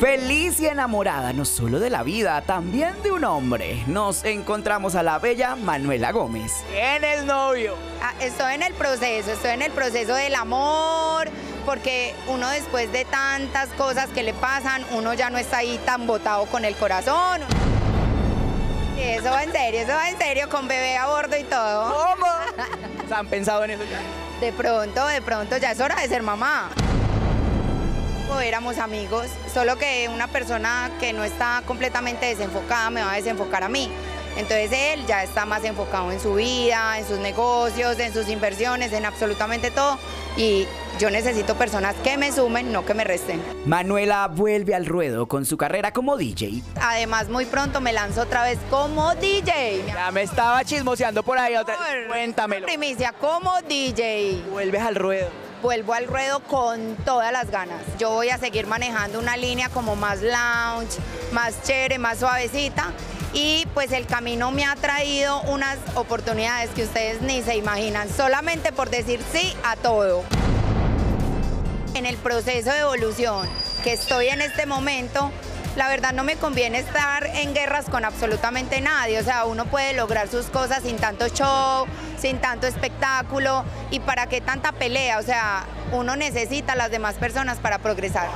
Feliz y enamorada no solo de la vida, también de un hombre. Nos encontramos a la bella Manuela Gómez. ¿Tienes novio? Ah, estoy en el proceso, estoy en el proceso del amor, porque uno después de tantas cosas que le pasan, uno ya no está ahí tan botado con el corazón. Eso va en serio, eso va en serio, con bebé a bordo y todo. ¿Cómo? ¿Se han pensado en eso ya? De pronto, de pronto, ya es hora de ser mamá. Éramos amigos, solo que una persona que no está completamente desenfocada me va a desenfocar a mí. Entonces él ya está más enfocado en su vida, en sus negocios, en sus inversiones, en absolutamente todo. Y yo necesito personas que me sumen, no que me resten. Manuela vuelve al ruedo con su carrera como DJ. Además, muy pronto me lanzo otra vez como DJ. Ya me estaba chismoseando por ahí otra Cuéntamelo. Primicia, como DJ. Vuelves al ruedo. Vuelvo al ruedo con todas las ganas. Yo voy a seguir manejando una línea como más lounge, más chévere, más suavecita. Y pues el camino me ha traído unas oportunidades que ustedes ni se imaginan, solamente por decir sí a todo. En el proceso de evolución que estoy en este momento, la verdad no me conviene estar en guerras con absolutamente nadie. O sea, uno puede lograr sus cosas sin tanto show, sin tanto espectáculo. ¿Y para qué tanta pelea? O sea, uno necesita a las demás personas para progresar.